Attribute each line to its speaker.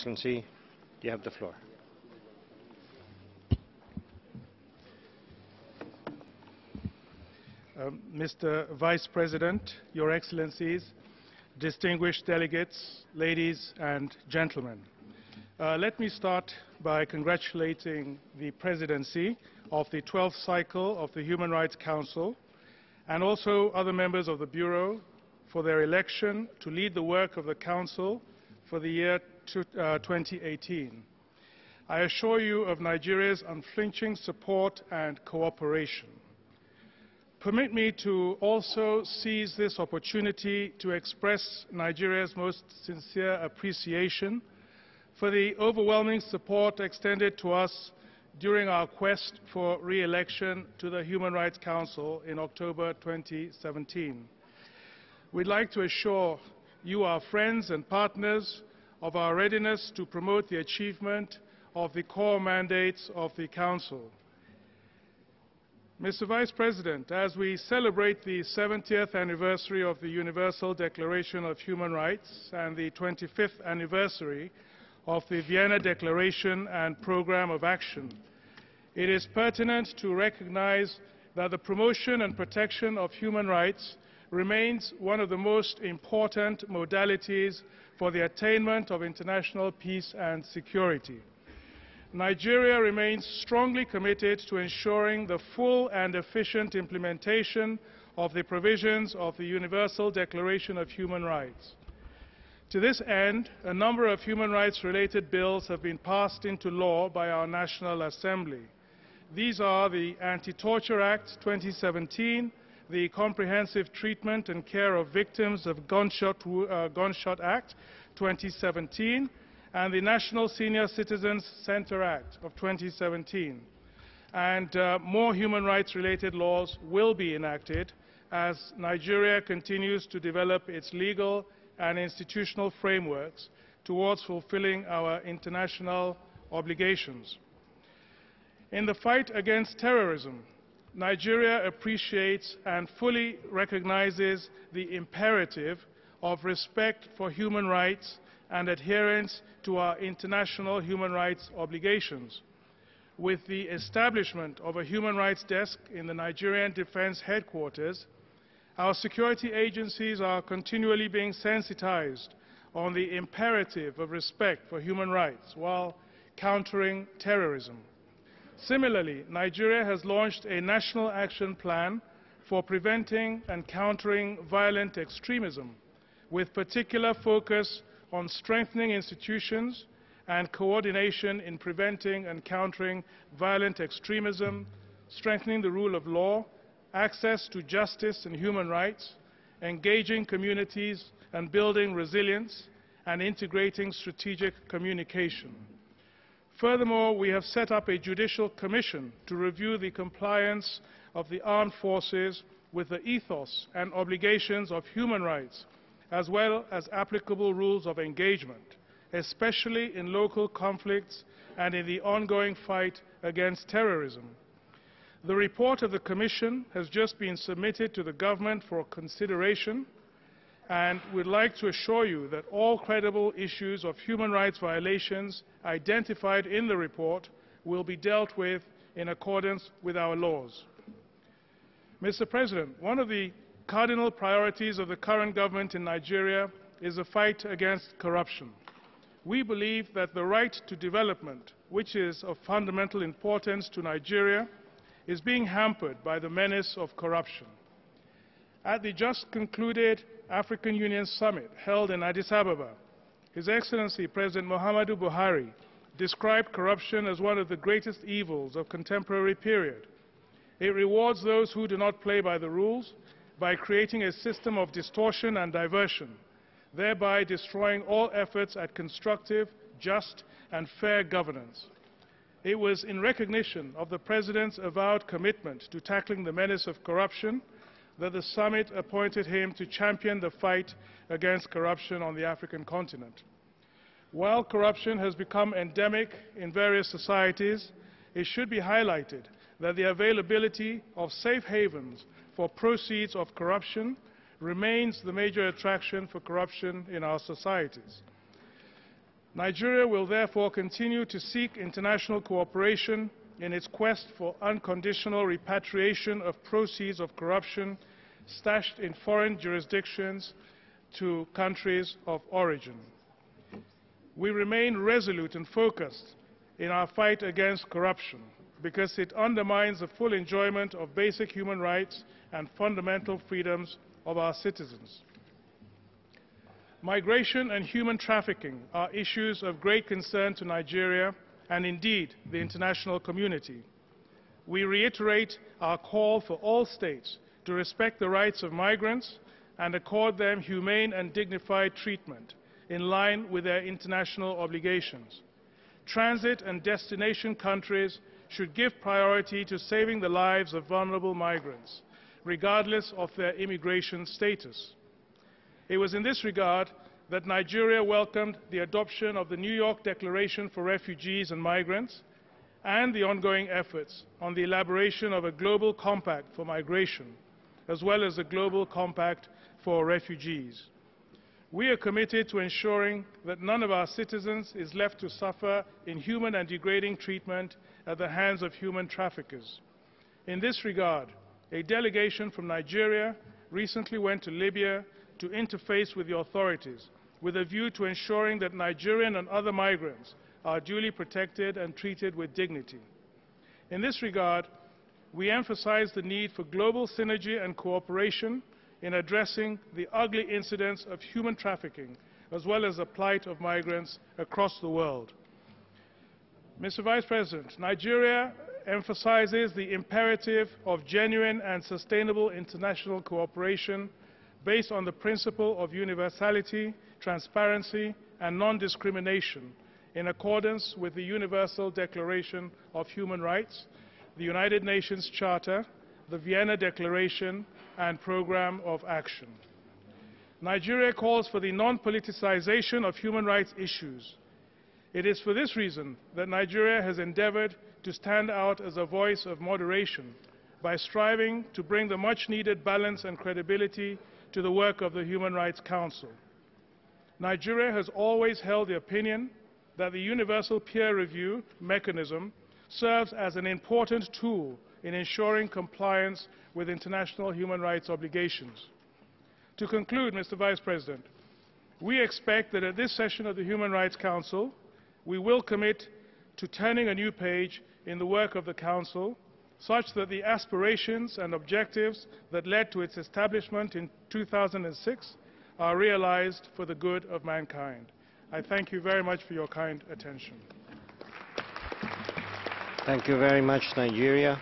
Speaker 1: Excellency, you have the floor.
Speaker 2: Um, Mr. Vice President, Your Excellencies, distinguished delegates, ladies and gentlemen. Uh, let me start by congratulating the presidency of the 12th cycle of the Human Rights Council and also other members of the Bureau for their election to lead the work of the Council for the year to, uh, 2018. I assure you of Nigeria's unflinching support and cooperation. Permit me to also seize this opportunity to express Nigeria's most sincere appreciation for the overwhelming support extended to us during our quest for re-election to the Human Rights Council in October 2017. We'd like to assure you, our friends and partners, of our readiness to promote the achievement of the core mandates of the Council. Mr. Vice President, as we celebrate the 70th anniversary of the Universal Declaration of Human Rights and the 25th anniversary of the Vienna Declaration and Programme of Action, it is pertinent to recognize that the promotion and protection of human rights remains one of the most important modalities for the attainment of international peace and security. Nigeria remains strongly committed to ensuring the full and efficient implementation of the provisions of the Universal Declaration of Human Rights. To this end, a number of human rights related bills have been passed into law by our National Assembly. These are the Anti-Torture Act 2017, the Comprehensive Treatment and Care of Victims of Gunshot, uh, Gunshot Act 2017, and the National Senior Citizens Center Act of 2017. And uh, more human rights related laws will be enacted as Nigeria continues to develop its legal and institutional frameworks towards fulfilling our international obligations. In the fight against terrorism, Nigeria appreciates and fully recognizes the imperative of respect for human rights and adherence to our international human rights obligations. With the establishment of a human rights desk in the Nigerian Defense Headquarters, our security agencies are continually being sensitized on the imperative of respect for human rights while countering terrorism. Similarly, Nigeria has launched a national action plan for preventing and countering violent extremism, with particular focus on strengthening institutions and coordination in preventing and countering violent extremism, strengthening the rule of law, access to justice and human rights, engaging communities and building resilience, and integrating strategic communication. Furthermore, we have set up a judicial commission to review the compliance of the armed forces with the ethos and obligations of human rights as well as applicable rules of engagement, especially in local conflicts and in the ongoing fight against terrorism. The report of the Commission has just been submitted to the government for consideration, and we'd like to assure you that all credible issues of human rights violations identified in the report will be dealt with in accordance with our laws. Mr. President, one of the cardinal priorities of the current government in Nigeria is the fight against corruption. We believe that the right to development, which is of fundamental importance to Nigeria, is being hampered by the menace of corruption. At the just concluded African Union Summit held in Addis Ababa, His Excellency President Muhammadu Buhari described corruption as one of the greatest evils of contemporary period. It rewards those who do not play by the rules by creating a system of distortion and diversion, thereby destroying all efforts at constructive, just, and fair governance. It was in recognition of the President's avowed commitment to tackling the menace of corruption that the summit appointed him to champion the fight against corruption on the African continent. While corruption has become endemic in various societies, it should be highlighted that the availability of safe havens for proceeds of corruption remains the major attraction for corruption in our societies. Nigeria will therefore continue to seek international cooperation in its quest for unconditional repatriation of proceeds of corruption stashed in foreign jurisdictions to countries of origin. We remain resolute and focused in our fight against corruption because it undermines the full enjoyment of basic human rights and fundamental freedoms of our citizens. Migration and human trafficking are issues of great concern to Nigeria and indeed the international community. We reiterate our call for all states to respect the rights of migrants and accord them humane and dignified treatment in line with their international obligations. Transit and destination countries should give priority to saving the lives of vulnerable migrants, regardless of their immigration status. It was in this regard that Nigeria welcomed the adoption of the New York Declaration for Refugees and Migrants and the ongoing efforts on the elaboration of a global compact for migration, as well as a global compact for refugees. We are committed to ensuring that none of our citizens is left to suffer inhuman and degrading treatment at the hands of human traffickers. In this regard, a delegation from Nigeria recently went to Libya to interface with the authorities with a view to ensuring that Nigerian and other migrants are duly protected and treated with dignity. In this regard, we emphasize the need for global synergy and cooperation in addressing the ugly incidents of human trafficking, as well as the plight of migrants across the world. Mr. Vice President, Nigeria emphasizes the imperative of genuine and sustainable international cooperation based on the principle of universality, transparency, and non-discrimination in accordance with the Universal Declaration of Human Rights, the United Nations Charter, the Vienna Declaration, and Program of Action. Nigeria calls for the non-politicization of human rights issues. It is for this reason that Nigeria has endeavored to stand out as a voice of moderation by striving to bring the much-needed balance and credibility to the work of the Human Rights Council. Nigeria has always held the opinion that the universal peer review mechanism serves as an important tool in ensuring compliance with international human rights obligations. To conclude, Mr. Vice President, we expect that at this session of the Human Rights Council, we will commit to turning a new page in the work of the Council such that the aspirations and objectives that led to its establishment in 2006 are realized for the good of mankind. I thank you very much for your kind attention.
Speaker 1: Thank you very much, Nigeria.